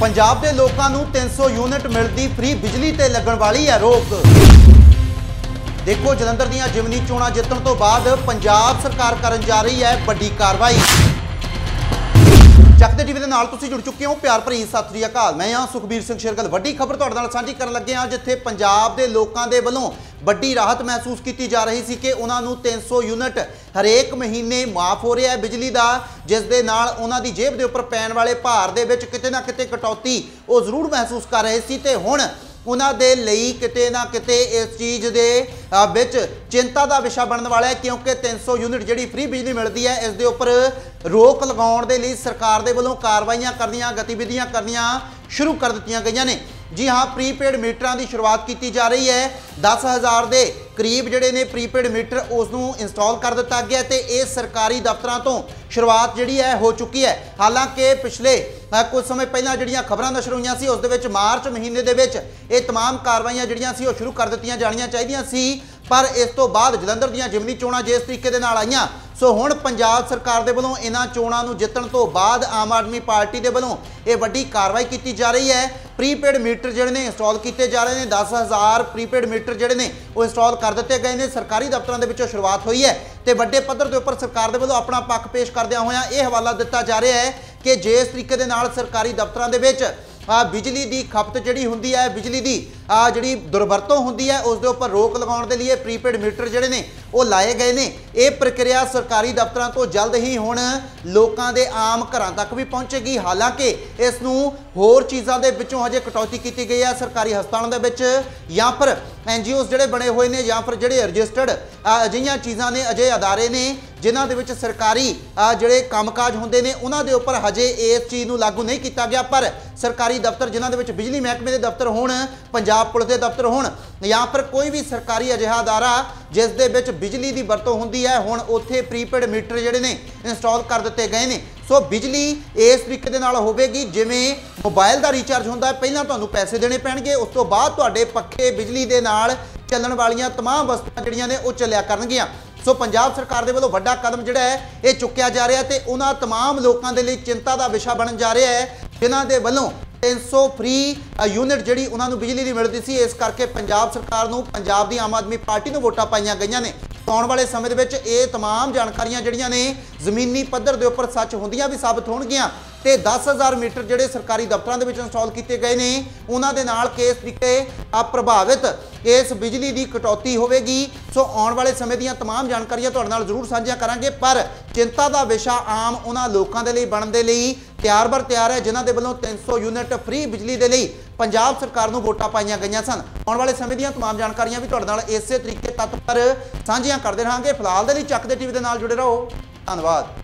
ਪੰਜਾਬ ਦੇ ਲੋਕਾਂ ਨੂੰ 300 ਯੂਨਿਟ ਮਿਲਦੀ ਫ੍ਰੀ ਬਿਜਲੀ ਤੇ ਲੱਗਣ ਵਾਲੀ ਹੈ ਰੋਕ। ਦੇਖੋ ਜਲੰਧਰ ਦੀਆਂ ਜਿਮਨੀ ਚੋਣਾਂ ਜਿੱਤਣ ਤੋਂ ਬਾਅਦ ਪੰਜਾਬ ਸਰਕਾਰ ਕਰਨ ਜਾ ਰਹੀ ਹੈ ਵੱਡੀ ਕਾਰਵਾਈ। ਚੱਕ ਦੇ ਟੀਵੀ ਦੇ ਨਾਲ ਤੁਸੀਂ ਜੁੜ ਚੁੱਕੇ ਹੋ, ਪਿਆਰ ਭਰੀ ਸਤਿ ਸ੍ਰੀ ਅਕਾਲ। ਮੈਂ ਹਾਂ ਸੁਖਬੀਰ ਸਿੰਘ ਸ਼ੇਰਗਲ। ਵੱਡੀ ਖਬਰ ਤੁਹਾਡੇ ਨਾਲ ਸਾਂਝੀ ਕਰਨ ਲੱਗੇ ਹਾਂ, ਜਿੱਥੇ ਪੰਜਾਬ ਦੇ ਲੋਕਾਂ ਦੇ ਵੱਲੋਂ ਵੱਡੀ ਰਾਹਤ ਮਹਿਸੂਸ ਕੀਤੀ ਜਾ ਰਹੀ ਸੀ ਕਿ ਉਹਨਾਂ ਨੂੰ 300 ਯੂਨਿਟ ਹਰੇਕ ਮਹੀਨੇ ਮਾਫ ਹੋ ਰਿਹਾ ਹੈ ਬਿਜਲੀ ਦਾ, ਜਿਸ ਦੇ ਨਾਲ ਉਹਨਾਂ ਦੀ ਜੇਬ ਦੇ ਉੱਪਰ ਪੈਣ ਵਾਲੇ ਭਾਰ ਦੇ ਵਿੱਚ ਕਿਤੇ ਨਾ ਕਿਤੇ ਕਟੌਤੀ ਉਹ ਜ਼ਰੂਰ ਮਹਿਸੂਸ ਕਰ ਰਹੇ ਸੀ ਤੇ ਹੁਣ ਉਹਨਾਂ ਦੇ ਲਈ ਕਿਤੇ ਨਾ ਕਿਤੇ ਇਸ ਚੀਜ਼ ਦੇ ਵਿੱਚ ਚਿੰਤਾ ਦਾ ਵਿਸ਼ਾ ਬਣਨ ਵਾਲਾ ਹੈ, ਕਿਉਂਕਿ 300 ਯੂਨਿਟ ਜਿਹੜੀ ਫ੍ਰੀ ਬਿਜਲੀ ਮਿਲਦੀ ਹੈ, ਇਸ ਦੇ ਉੱਪਰ ਰੋਕ ਲਗਾਉਣ ਦੇ ਲਈ ਸਰਕਾਰ ਦੇ ਵੱਲੋਂ ਕਾਰਵਾਈਆਂ ਕਰਨੀਆਂ, ਗਤੀਵਿਧੀਆਂ ਕਰਨੀਆਂ ਸ਼ੁਰੂ ਕਰ ਦਿੱਤੀਆਂ ਗਈਆਂ ਨੇ। ਜੀ ਹਾਂ ਪ੍ਰੀਪੇਡ ਮੀਟਰਾਂ ਦੀ ਸ਼ੁਰੂਆਤ ਕੀਤੀ ਜਾ ਰਹੀ ਹੈ 10000 ਦੇ ਕਰੀਬ ਜਿਹੜੇ ਨੇ ਪ੍ਰੀਪੇਡ ਮੀਟਰ ਉਸ ਨੂੰ ਇੰਸਟਾਲ ਕਰ ਦਿੱਤਾ ਗਿਆ ਤੇ ਇਹ ਸਰਕਾਰੀ ਦਫ਼ਤਰਾਂ ਤੋਂ ਸ਼ੁਰੂਆਤ ਜਿਹੜੀ ਹੈ ਹੋ ਚੁੱਕੀ ਹੈ ਹਾਲਾਂਕਿ ਪਿਛਲੇ ਅ, ਕੁਝ ਸਮੇਂ ਪਹਿਲਾਂ ਜਿਹੜੀਆਂ ਖਬਰਾਂ ਨਸ਼ਰ ਹੋਈਆਂ ਸੀ ਉਸ ਦੇ ਵਿੱਚ ਮਾਰਚ ਮਹੀਨੇ ਦੇ ਵਿੱਚ ਇਹ तमाम ਕਾਰਵਾਈਆਂ ਜਿਹੜੀਆਂ ਸੀ ਉਹ ਸ਼ੁਰੂ ਕਰ ਦਿੱਤੀਆਂ ਜਾਣੀਆਂ ਚਾਹੀਦੀਆਂ ਸੀ ਪਰ ਇਸ ਤੋਂ ਬਾਅਦ ਜਲੰਧਰ ਦੀਆਂ ਜਿਮਨੀ ਚੋਣਾਂ ਜਿਸ ਤਰੀਕੇ ਦੇ ਨਾਲ ਆਈਆਂ ਸੋ ਹੁਣ ਪੰਜਾਬ ਸਰਕਾਰ ਦੇ ਵੱਲੋਂ ਇਹਨਾਂ ਚੋਣਾਂ ਨੂੰ ਜਿੱਤਣ ਤੋਂ ਬਾਅਦ ਆਮ ਆਦਮੀ ਪਾਰਟੀ ਦੇ ਵੱਲੋਂ ਇਹ ਵੱਡੀ ਕਾਰਵਾਈ ਕੀਤੀ ਜਾ ਰਹੀ ਹੈ। ਪ੍ਰੀਪੇਡ ਮੀਟਰ ਜਿਹੜੇ ਨੇ ਇੰਸਟਾਲ ਕੀਤੇ ਜਾ ਰਹੇ ਨੇ। 10000 ਪ੍ਰੀਪੇਡ ਮੀਟਰ ਜਿਹੜੇ ਨੇ ਉਹ ਇੰਸਟਾਲ ਕਰ ਦਿੱਤੇ ਗਏ ਨੇ। ਸਰਕਾਰੀ ਦਫ਼ਤਰਾਂ ਦੇ ਵਿੱਚੋਂ ਸ਼ੁਰੂਆਤ ਹੋਈ ਹੈ ਤੇ ਵੱਡੇ ਪੱਧਰ ਦੇ ਉੱਪਰ ਸਰਕਾਰ ਦੇ ਵੱਲੋਂ ਆਪਣਾ ਪੱਖ ਪੇਸ਼ ਕਰਦਿਆਂ ਹੋਇਆਂ ਇਹ ਹਵਾਲਾ ਦਿੱਤਾ ਜਾ ਰਿਹਾ ਹੈ ਕਿ ਜਿਸ ਤਰੀਕੇ ਦੇ ਨਾਲ ਸਰਕਾਰੀ ਦਫ਼ਤਰਾਂ ਦੇ ਵਿੱਚ ਬਿਜਲੀ ਦੀ ਖਪਤ ਜਿਹੜੀ ਹੁੰਦੀ ਹੈ, ਬਿਜਲੀ ਦੀ ਆ ਜਿਹੜੀ ਦੁਰਵਰਤੋਂ ਹੁੰਦੀ ਹੈ ਉਸ ਦੇ ਉੱਪਰ ਰੋਕ ਲਗਾਉਣ ਦੇ ਲਈ ਪ੍ਰੀਪੇਡ ਮੀਟਰ ਜਿਹੜੇ ਨੇ ਉਹ ਲਾਏ ਗਏ ਨੇ। ਇਹ ਪ੍ਰਕਿਰਿਆ ਸਰਕਾਰੀ ਦਫ਼ਤਰਾਂ ਤੋਂ ਜਲਦ ਹੀ ਹੁਣ ਲੋਕਾਂ ਦੇ ਆਮ ਘਰਾਂ ਤੱਕ ਵੀ ਪਹੁੰਚੇਗੀ। ਹਾਲਾਂਕਿ ਇਸ ਨੂੰ ਹੋਰ ਚੀਜ਼ਾਂ ਦੇ ਵਿੱਚੋਂ ਹਜੇ ਕਟੌਤੀ ਕੀਤੀ ਗਈ ਹੈ ਸਰਕਾਰੀ ਹਸਪਤਾਲਾਂ ਦੇ ਵਿੱਚ ਜਾਂ ਫਿਰ ਐਨਜੀਓਜ਼ ਜਿਹੜੇ ਬਣੇ ਹੋਏ ਨੇ ਜਾਂ ਫਿਰ ਜਿਹੜੇ ਰਜਿਸਟਰਡ ਅਜਿਹੀਆਂ ਚੀਜ਼ਾਂ ਨੇ ਅਜੇ ਅਦਾਰੇ ਨੇ ਜਿਨ੍ਹਾਂ ਦੇ ਵਿੱਚ ਸਰਕਾਰੀ ਅ, ਜਿਹੜੇ ਕੰਮਕਾਜ ਹੁੰਦੇ ਨੇ ਉਹਨਾਂ ਦੇ ਉੱਪਰ ਹਜੇ ਇਸ ਚੀਜ਼ ਨੂੰ ਲਾਗੂ ਨਹੀਂ ਕੀਤਾ ਗਿਆ। ਪਰ ਸਰਕਾਰੀ ਦਫ਼ਤਰ ਜਿਨ੍ਹਾਂ ਦੇ ਵਿੱਚ ਬਿਜਲੀ ਮਹਿਕਮੇ ਦੇ ਦਫ਼ਤਰ ਹੋਣ ਪੰਜਾਬ ਪੁਲਿਸ ਦੇ ਦਫ਼ਤਰ ਹੋਣ ਜਾਂ ਫਿਰ ਕੋਈ ਵੀ ਸਰਕਾਰੀ ਅਜਿਹਾ ਅਦਾਰਾ ਜਿਸ ਦੇ ਵਿੱਚ ਬਿਜਲੀ ਦੀ ਵਰਤੋਂ ਹੁੰਦੀ ਹੈ ਹੁਣ ਉੱਥੇ ਪ੍ਰੀਪੇਡ ਮੀਟਰ ਜਿਹੜੇ ਨੇ ਇੰਸਟਾਲ ਕਰ ਦਿੱਤੇ ਗਏ ਨੇ ਸੋ ਬਿਜਲੀ ਇਸ ਤਰੀਕੇ ਦੇ ਨਾਲ ਹੋਵੇਗੀ ਜਿਵੇਂ ਮੋਬਾਈਲ ਦਾ ਰੀਚਾਰਜ ਹੁੰਦਾ ਹੈ ਪਹਿਲਾਂ ਤੁਹਾਨੂੰ ਪੈਸੇ ਦੇਣੇ ਪੈਣਗੇ ਉਸ ਤੋਂ ਬਾਅਦ ਤੁਹਾਡੇ ਪੱਖੇ ਬਿਜਲੀ ਦੇ ਨਾਲ ਚੱਲਣ ਵਾਲੀਆਂ तमाम ਵਸਤੂਆਂ ਜਿਹੜੀਆਂ ਨੇ ਉਹ ਚੱਲਿਆ ਕਰਨਗੀਆਂ ਸੋ ਪੰਜਾਬ ਸਰਕਾਰ ਦੇ ਵੱਲੋਂ ਵੱਡਾ ਕਦਮ ਜਿਹੜਾ ਹੈ ਇਹ ਚੁੱਕਿਆ ਜਾ ਰਿਹਾ ਤੇ ਉਹਨਾਂ तमाम ਲੋਕਾਂ ਦੇ ਲਈ ਚਿੰਤਾ ਦਾ ਵਿਸ਼ਾ ਬਣਨ ਜਾ ਰਿਹਾ ਹੈ ਜਿਨ੍ਹਾਂ ਦੇ ਵੱਲੋਂ 300 ਫ੍ਰੀ ਯੂਨਿਟ ਜਿਹੜੀ ਉਹਨਾਂ ਨੂੰ ਬਿਜਲੀ ਦੀ ਮਿਲਦੀ ਸੀ ਇਸ ਕਰਕੇ ਪੰਜਾਬ ਸਰਕਾਰ ਨੂੰ ਪੰਜਾਬ ਦੀ ਆਮ ਆਦਮੀ ਪਾਰਟੀ ਨੂੰ ਵੋਟਾਂ ਪਾਈਆਂ ਗਈਆਂ ਨੇ ਆਉਣ ਵਾਲੇ ਸਮੇਂ ਦੇ ਵਿੱਚ ਇਹ तमाम ਜਾਣਕਾਰੀਆਂ ਜਿਹੜੀਆਂ ਨੇ ਜ਼ਮੀਨੀ ਪੱਧਰ ਦੇ ਉੱਪਰ ਸੱਚ ਹੁੰਦੀਆਂ ਵੀ ਸਾਬਤ ਹੋਣਗੀਆਂ ਤੇ 10000 ਮੀਟਰ ਜਿਹੜੇ ਸਰਕਾਰੀ ਦਫ਼ਤਰਾਂ ਦੇ ਵਿੱਚ ਇੰਸਟਾਲ ਕੀਤੇ ਗਏ ਨੇ ਉਹਨਾਂ ਦੇ ਨਾਲ ਕਿਸ ਤਰੀਕੇ ਆ ਪ੍ਰਭਾਵਿਤ ਇਸ ਬਿਜਲੀ ਦੀ ਕਟੌਤੀ ਹੋਵੇਗੀ ਸੋ ਆਉਣ ਵਾਲੇ ਸਮੇਂ ਦੀਆਂ तमाम ਜਾਣਕਾਰੀਆਂ ਤੁਹਾਡੇ ਨਾਲ ਜ਼ਰੂਰ ਸਾਂਝੀਆਂ ਕਰਾਂਗੇ ਪਰ ਚਿੰਤਾ ਦਾ ਵਿਸ਼ਾ ਆਮ ਉਹਨਾਂ ਲੋਕਾਂ ਦੇ ਲਈ ਬਣਨ ਦੇ ਲਈ ਤਿਆਰ ਬਰ ਤਿਆਰ ਹੈ ਜਿਨ੍ਹਾਂ ਦੇ ਵੱਲੋਂ 300 ਯੂਨਿਟ ਫ੍ਰੀ ਬਿਜਲੀ ਦੇ ਲਈ ਪੰਜਾਬ ਸਰਕਾਰ ਨੂੰ ਵੋਟਾਂ ਪਾਈਆਂ ਗਈਆਂ ਸਨ ਆਉਣ ਵਾਲੇ ਸਮੇਂ ਦੀਆਂ तमाम ਜਾਣਕਾਰੀਆਂ ਵੀ ਤੁਹਾਡੇ ਨਾਲ ਇਸੇ ਤਰੀਕੇ ਤੱਤ ਪਰ ਸਾਂਝੀਆਂ ਕਰਦੇ ਰਹਾਂਗੇ ਫਿਲਹਾਲ ਦੇ ਲਈ ਚੱਕ ਦੇ ਟੀਵੀ ਦੇ ਨਾਲ ਜੁੜੇ ਰਹੋ ਧੰਨਵਾਦ